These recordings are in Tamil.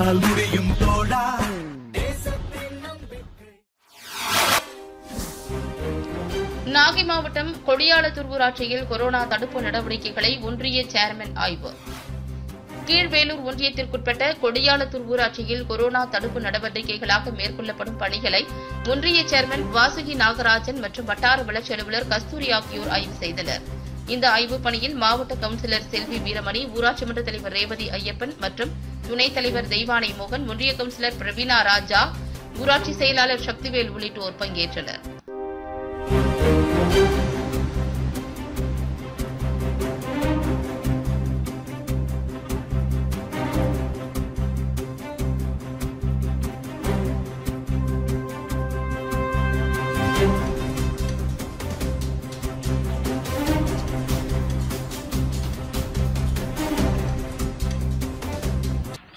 உன்னால் முடியும் தோழா நாகை மாவட்டம் கொடியாளத்தூர் ஊராட்சியில் கொரோனா தடுப்பு நடவடிக்கைகளை ஒன்றிய சேர்மன் ஆய்வு. கீழ்வேலூர் ஒன்றியத்திற்குட்பட்ட கொடியாளத்தூர் ஊராட்சியில் கொரோனா தடுப்பு நடவடிக்கைகளாக மேற்கொள்ளப்படும் பணிகளை ஒன்றிய சேர்மன் வாசுகி நாகராஜன் மற்றும் வட்டார வளர்ச்சி அலுவலர் கஸ்தூரி ஆகியோர் ஆய்வு செய்தனர். இந்த ஆய்வுப் பணியில் மாவட்ட கவுன்சிலர் செல்வி வீரமணி ஊராட்சி மன்ற தலைவர் ரேவதி ஐயப்பன் மற்றும் துணைத் தலைவர் தெய்வானை மோகன் ஒன்றிய கவுன்சிலர் பிரவீனா ராஜா ஊராட்சி செயலாளர் சக்திவேல் உள்ளிட்டோர் பங்கேற்றனர்.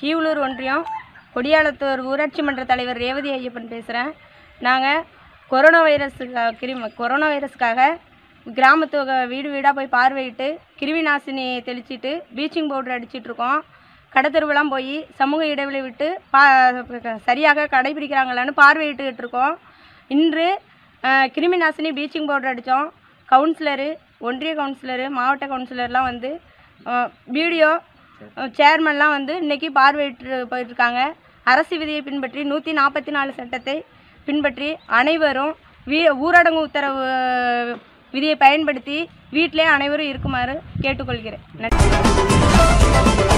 கீவலூர் ஒன்றியம் கொடியாளத்தூர் ஊராட்சி மன்ற தலைவர் ரேவதி ஐயப்பன் பேசுகிறேன் நாங்கள் கொரோனா வைரஸுக்காக கிருமி கொரோனா வைரஸுக்காக கிராமத்து வீடு வீடாக போய் பார்வையிட்டு கிருமி நாசினி தெளிச்சிட்டு ப்ளீச்சிங் பவுடர் அடிச்சிட்ருக்கோம் கடத்தெருவெல்லாம் போய் சமூக இடைவெளி விட்டு பா சரியாக கடைபிடிக்கிறாங்களான்னு பார்வையிட்டுக்கிட்டு இருக்கோம். இன்று கிருமி நாசினி ப்ளீச்சிங் பவுடர் அடித்தோம். கவுன்சிலரு ஒன்றிய கவுன்சிலரு மாவட்ட கவுன்சிலர்லாம் வந்து வீடியோ சேர்மன்லாம் வந்து இன்றைக்கி பார்வையிட்டு போயிட்டுருக்காங்க. அரசு விதியை பின்பற்றி நூற்றி நாற்பத்தி நாலு சட்டத்தை பின்பற்றி அனைவரும் வீ ஊரடங்கு உத்தரவு விதியை பயன்படுத்தி வீட்டிலே அனைவரும் இருக்குமாறு கேட்டுக்கொள்கிறேன். நன்றி.